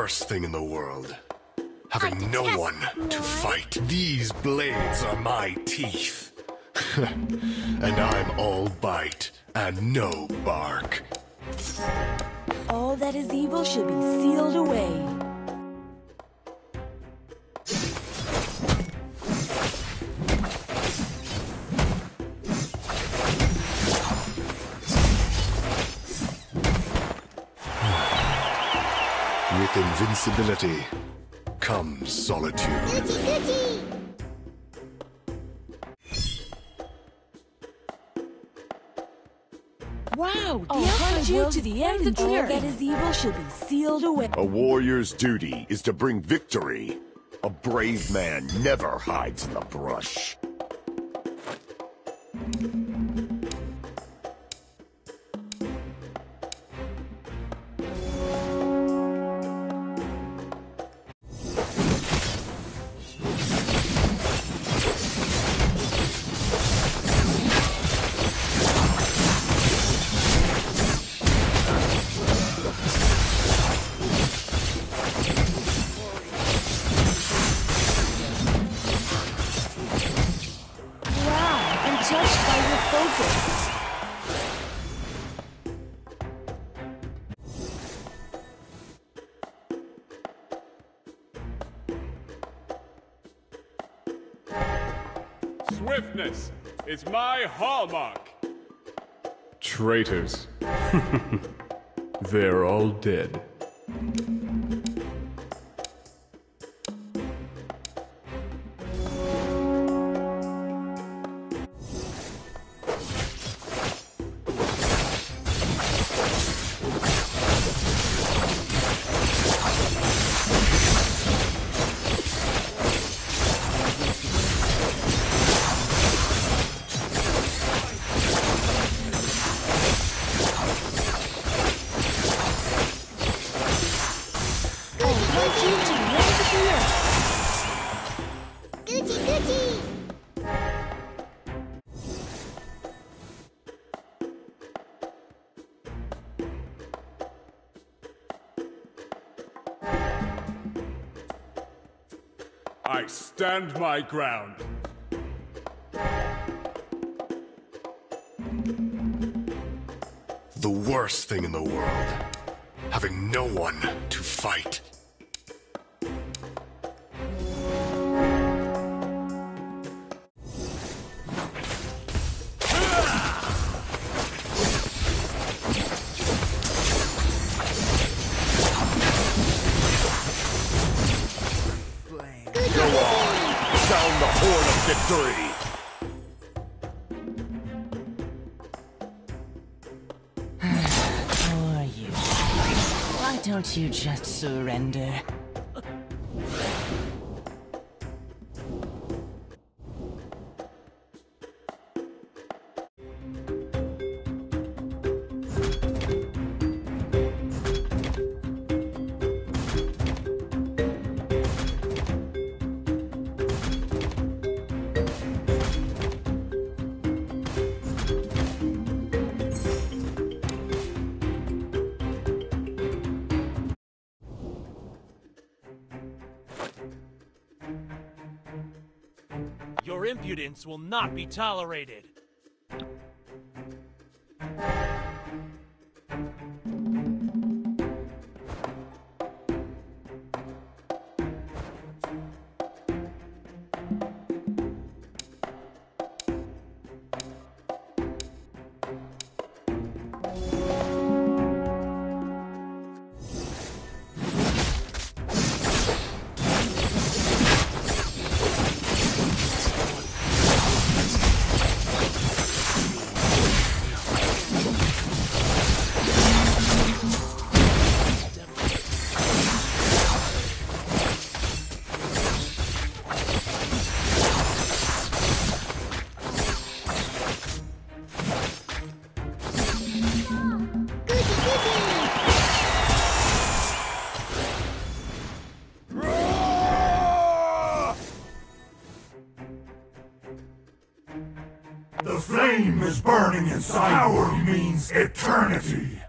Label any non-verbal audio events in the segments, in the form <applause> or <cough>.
Worst thing in the world. Having no one to fight. These blades are my teeth. <laughs> and I'm all bite and no bark. All that is evil should be sealed away. With invincibility comes solitude. Wow, Oh, the hunt you world's to the end of the All that is evil should be sealed away. A warrior's duty is to bring victory. A brave man never hides in the brush. Swiftness is my hallmark. Traitors. <laughs> They're all dead. Stand my ground. The worst thing in the world. Having no one to fight. Victory! <sighs> You? Why don't you just surrender? Your impudence will not be tolerated. Burning. Power means eternity.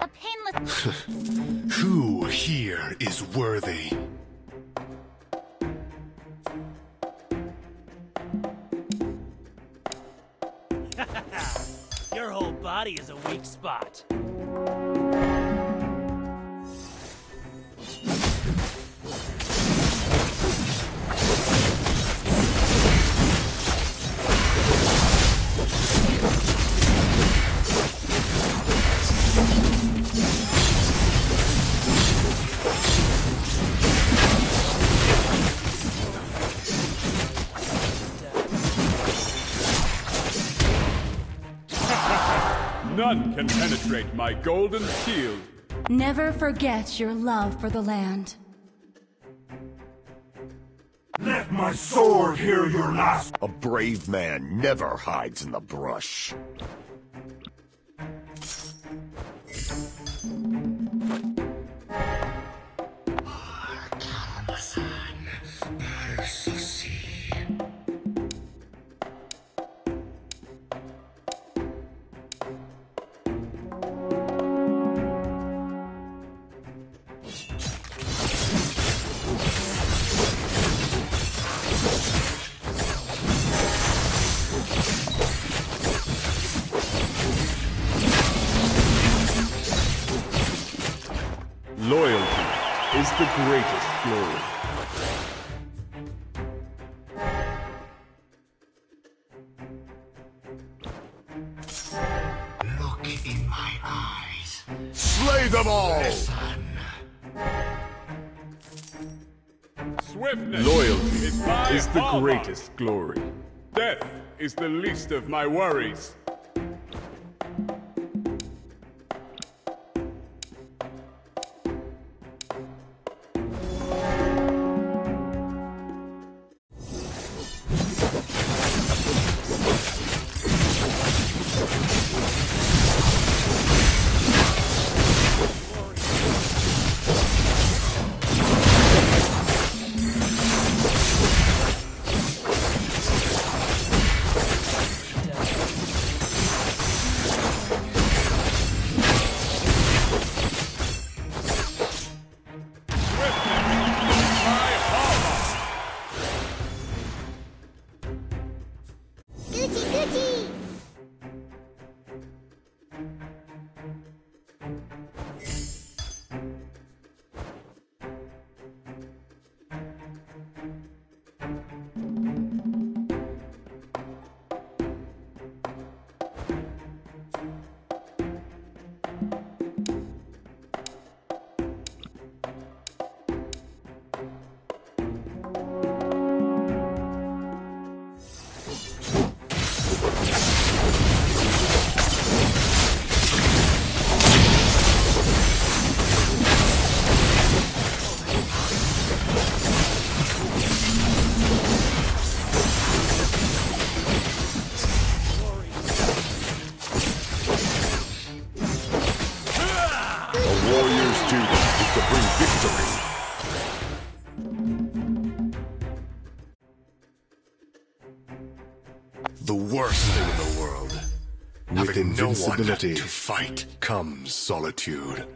A painless <laughs> Who here is worthy? <laughs> Your whole body is a weak spot. Penetrate my golden shield. Never forget your love for the land. Let my sword hear your last. A brave man never hides in the brush. The greatest glory. Look in my eyes. Slay them all! Swiftness Loyalty is, the greatest glory. Death is the least of my worries. Bring victory. The worst thing in the world. With Having no one to fight comes solitude.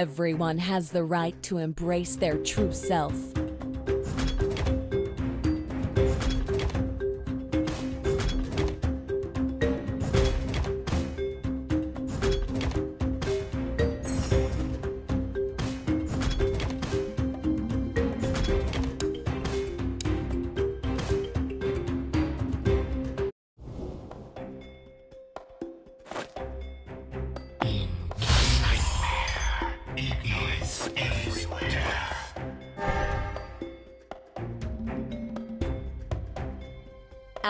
Everyone has the right to embrace their true self.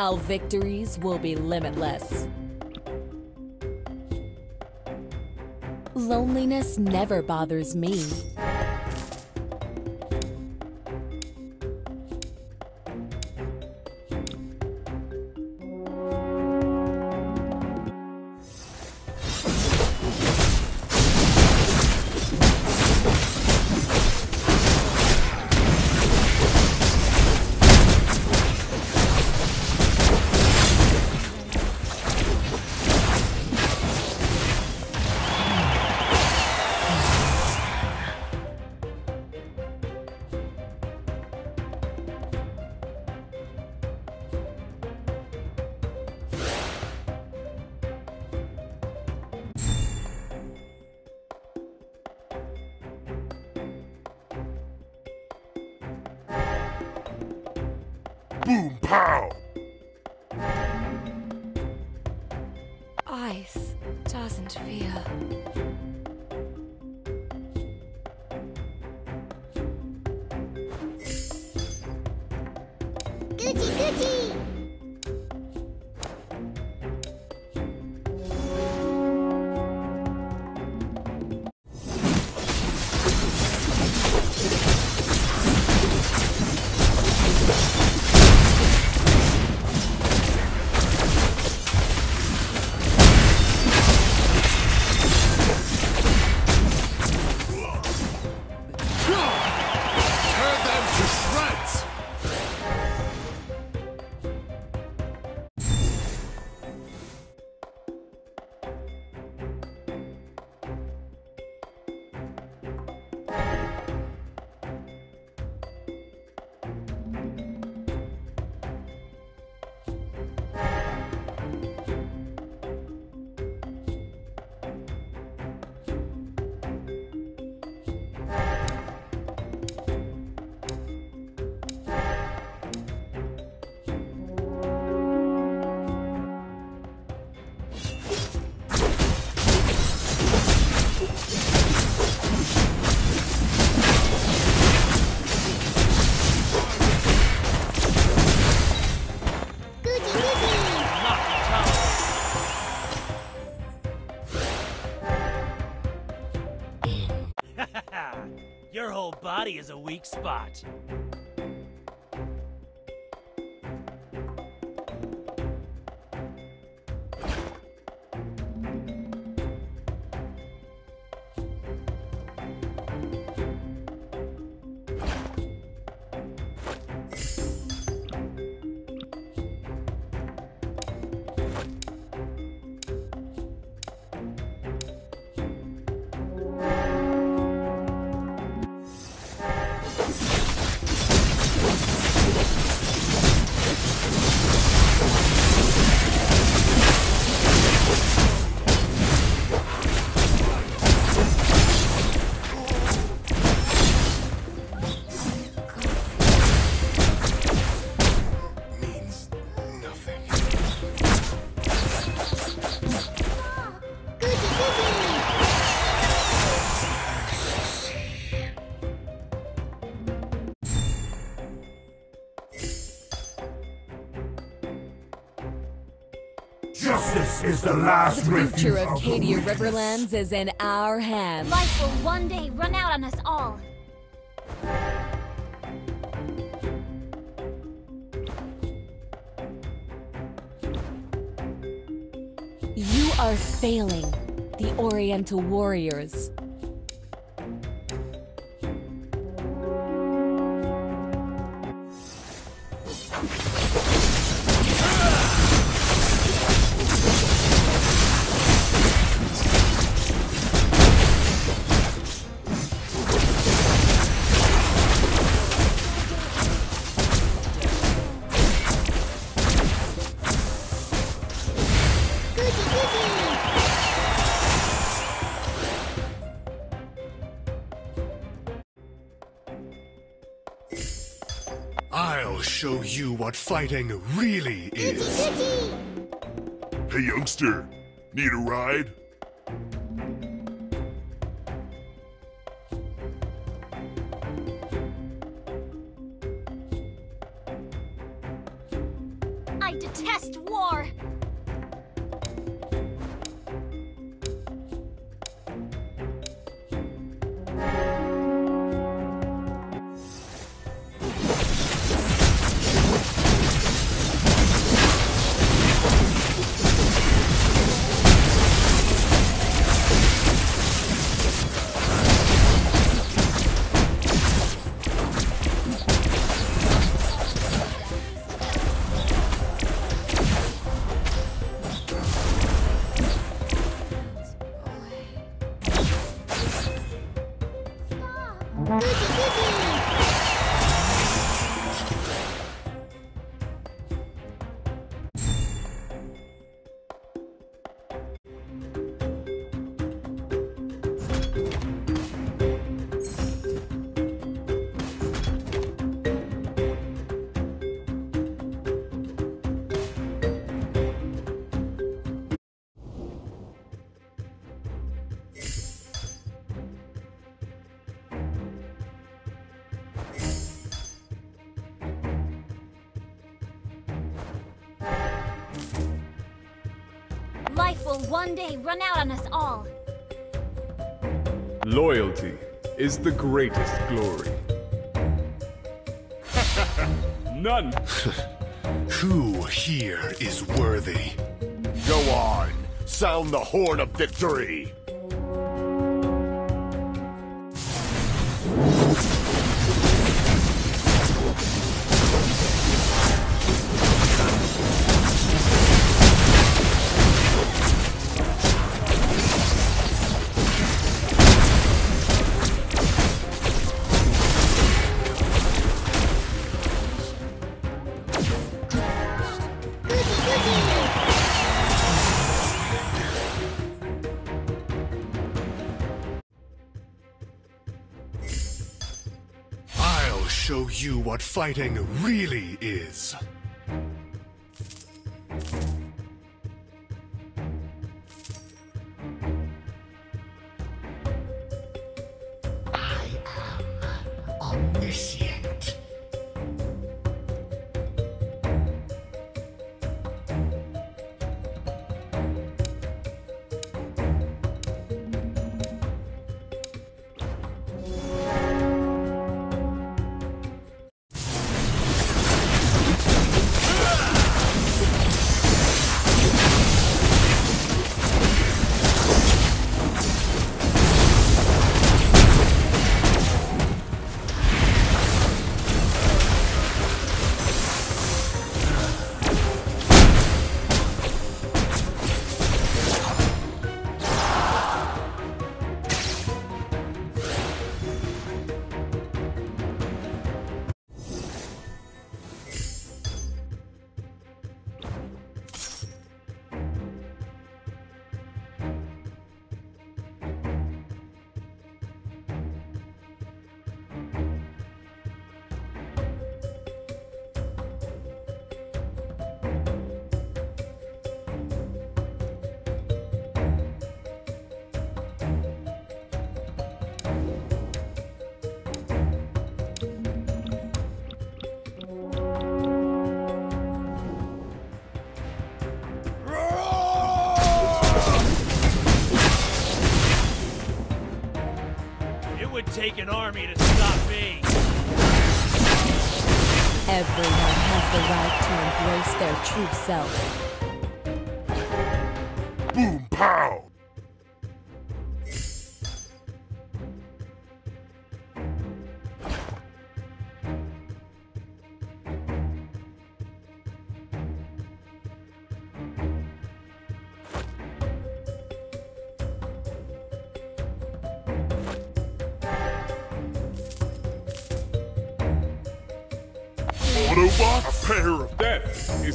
Our victories will be limitless. Loneliness never bothers me. Whole body is a weak spot. Last The future of the Cadia. Riverlands is in our hands. Life will one day run out on us all. You are failing, the Oriental Warriors. I'll show you what fighting really is. Gucci! Hey, youngster. Need a ride? Will one day run out on us all. Loyalty is the greatest glory. <laughs> None. <laughs> Who here is worthy? Go on. Sound the horn of victory. Fighting really is. It would take an army to stop me. Everyone has the right to embrace their true self. Boom pow!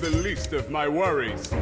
The least of my worries.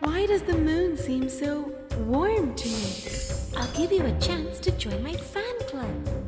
Why does the moon seem so warm to me? I'll give you a chance to join my fan club.